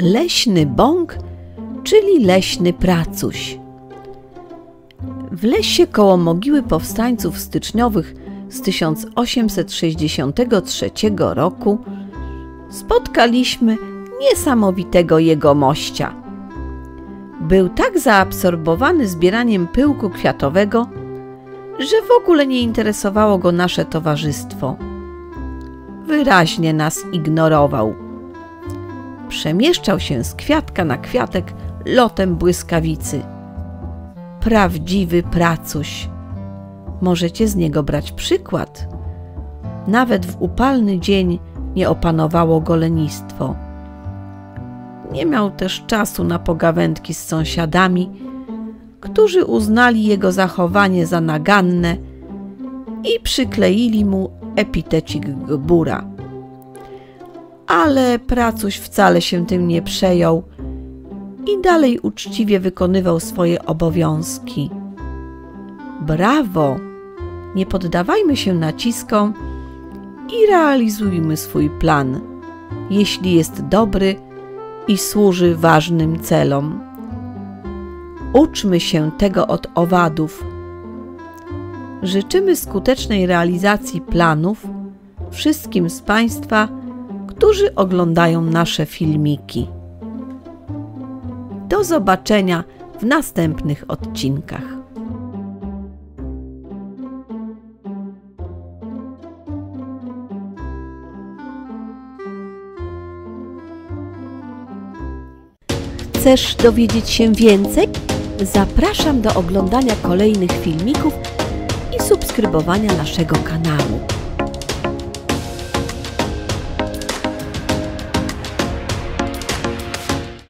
Leśny bąk, czyli leśny pracuś. W lesie koło mogiły powstańców styczniowych z 1863 roku spotkaliśmy niesamowitego jegomościa. Był tak zaabsorbowany zbieraniem pyłku kwiatowego, że w ogóle nie interesowało go nasze towarzystwo. Wyraźnie nas ignorował. Przemieszczał się z kwiatka na kwiatek lotem błyskawicy. Prawdziwy pracuś. Możecie z niego brać przykład. Nawet w upalny dzień nie opanowało go lenistwo. Nie miał też czasu na pogawędki z sąsiadami, którzy uznali jego zachowanie za naganne i przykleili mu epitecik gbura. Ale pracuś wcale się tym nie przejął i dalej uczciwie wykonywał swoje obowiązki. Brawo! Nie poddawajmy się naciskom i realizujmy swój plan, jeśli jest dobry i służy ważnym celom. Uczmy się tego od owadów. Życzymy skutecznej realizacji planów wszystkim z Państwa, którzy oglądają nasze filmiki. Do zobaczenia w następnych odcinkach. Chcesz dowiedzieć się więcej? Zapraszam do oglądania kolejnych filmików i subskrybowania naszego kanału.